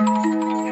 Música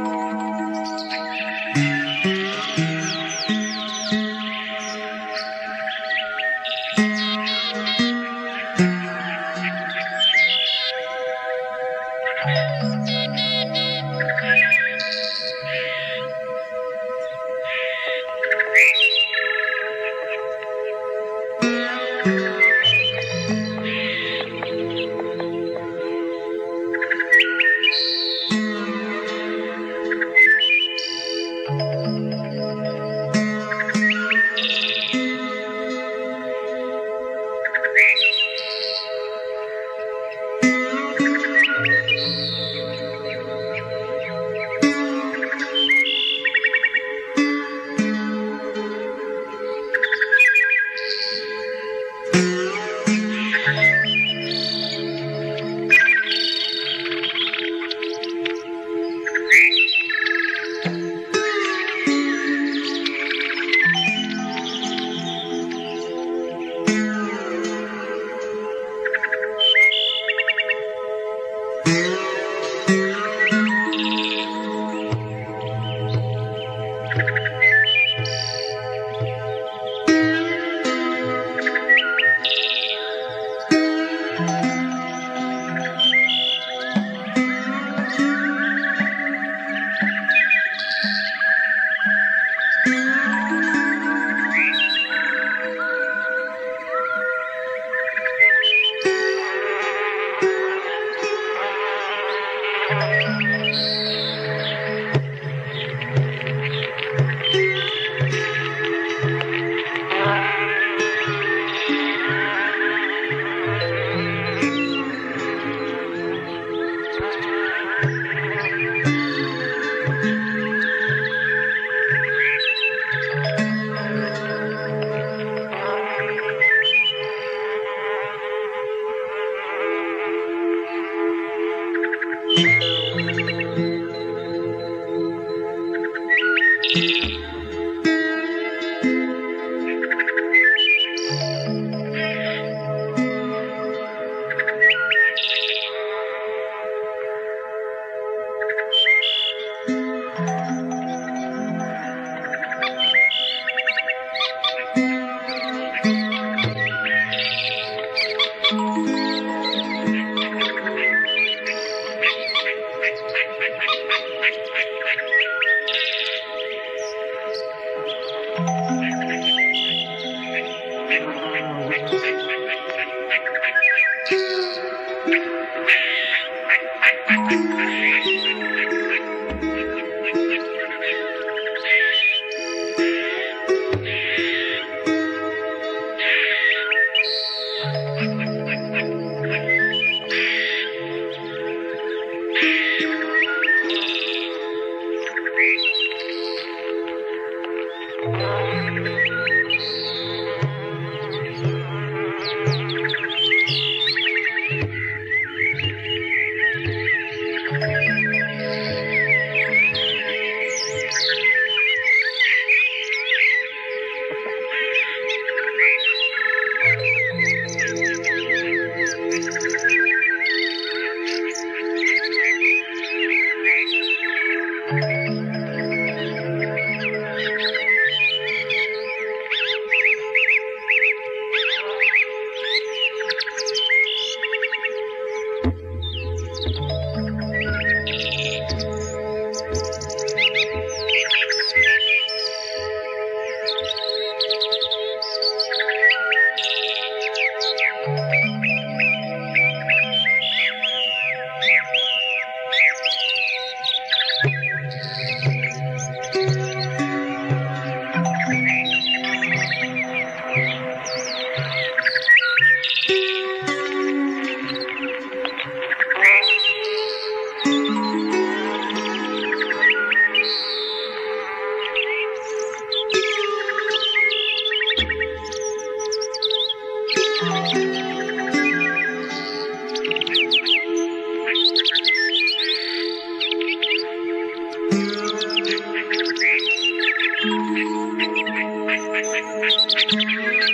Thank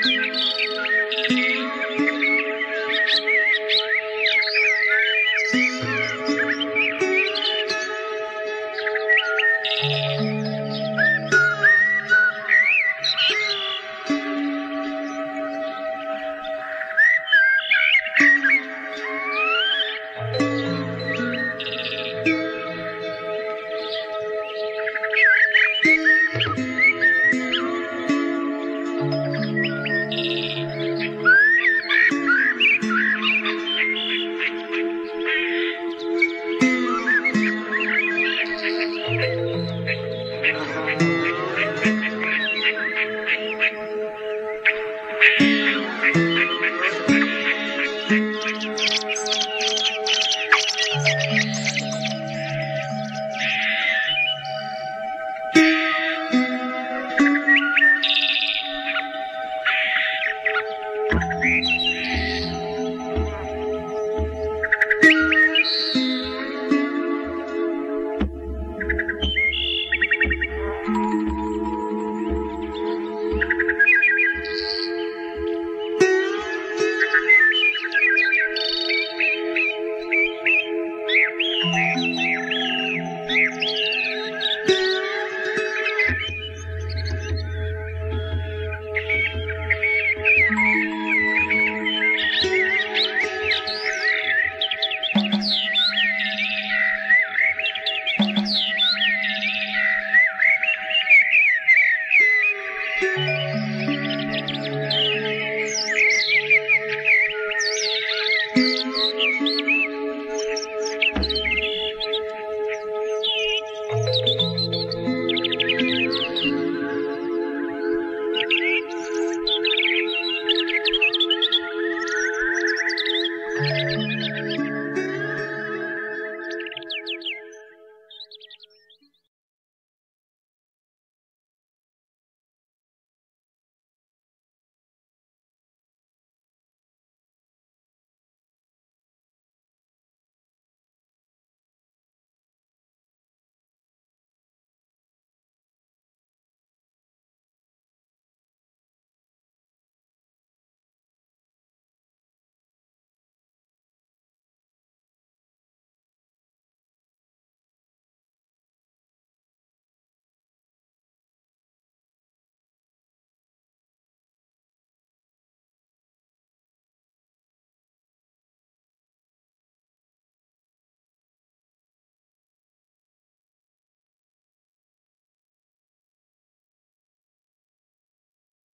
you. Música